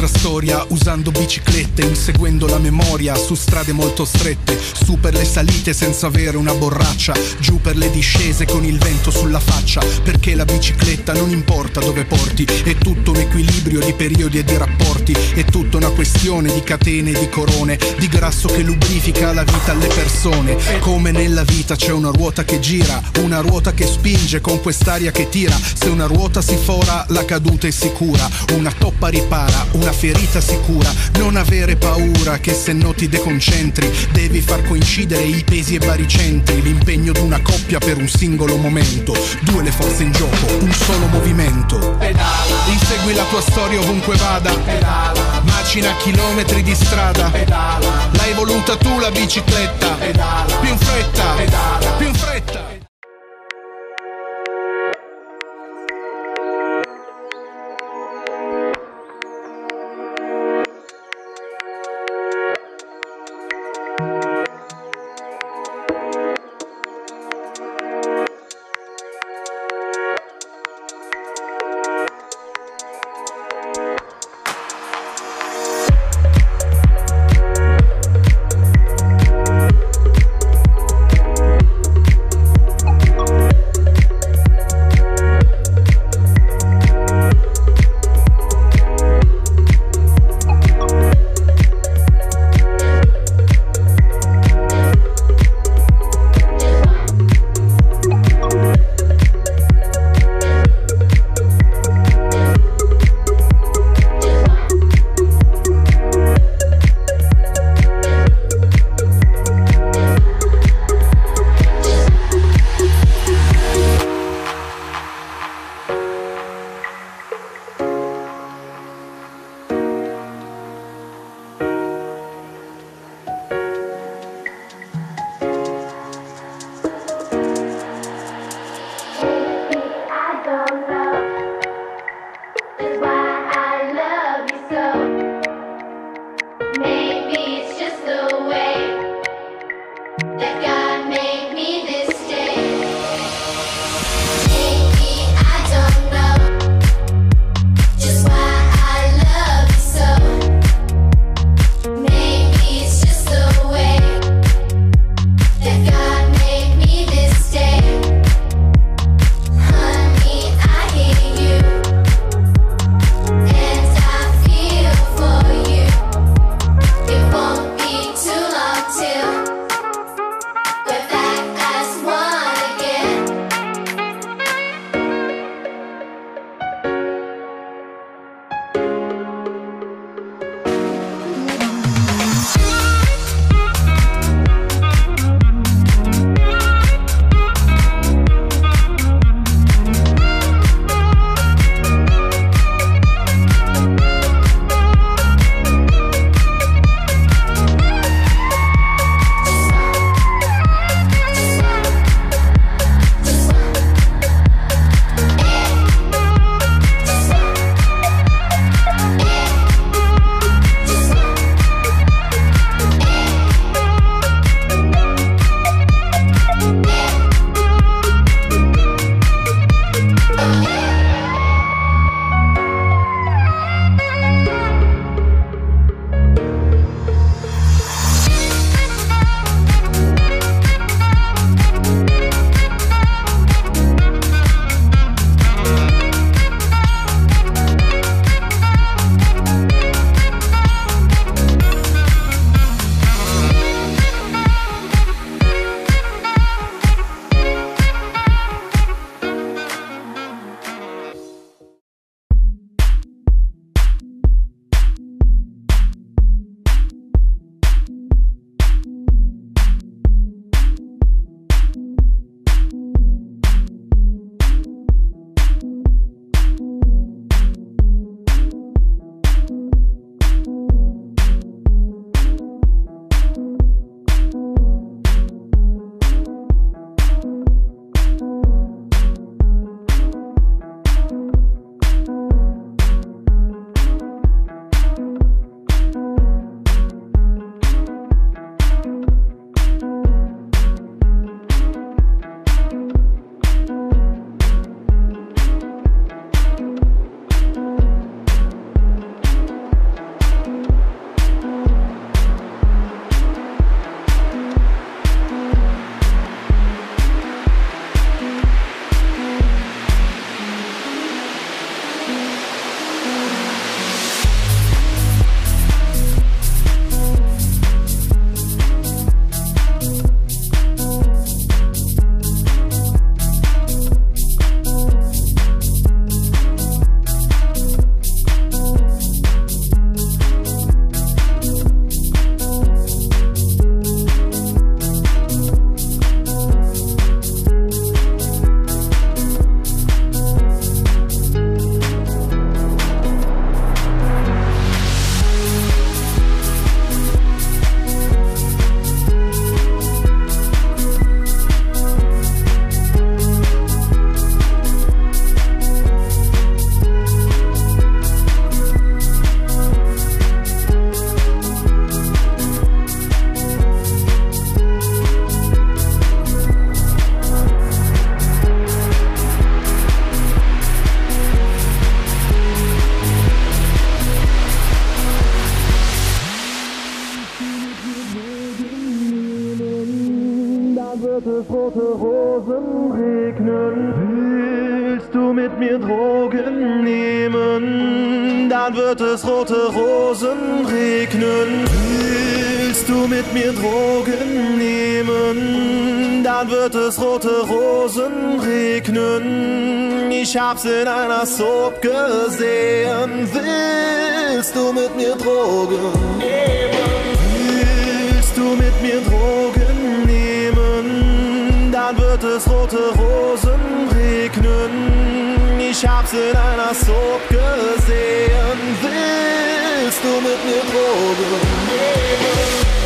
nostra storia usando biciclette, inseguendo la memoria su strade molto strette, su per le salite senza avere una borraccia, giù per le discese con il vento sulla faccia, perché la bicicletta non importa dove porti, è tutto un equilibrio di periodi e di rapporti, è tutta una questione di catene e di corone, di grasso che lubrifica la vita alle persone, come nella vita c'è una ruota che gira, una ruota che spinge con quest'aria che tira, se una ruota si fora la caduta è sicura, una toppa ripara, una ferita sicura, non avere paura che se no ti deconcentri, devi far coincidere i pesi e baricentri, l'impegno d'una coppia per un singolo momento, due le forze in gioco, un solo movimento. Pedala, Insegui la tua storia ovunque vada, pedala, macina chilometri di strada, pedala, l'hai voluta tu la bicicletta, pedala, più in fretta, pedala. più in fretta. Mit mir Drogen nehmen? Dann wird es rote Rosen regnen. Willst du mit mir Drogen nehmen? Dann wird es rote Rosen regnen. Ich hab's in einer Soap gesehen. Willst du mit mir Drogen nehmen? Willst du mit mir Drogen nehmen? Dann wird es rote Rosen regnen. Ich hab's in einer Soap gesehen. Willst du mit mir Drogen nehmen?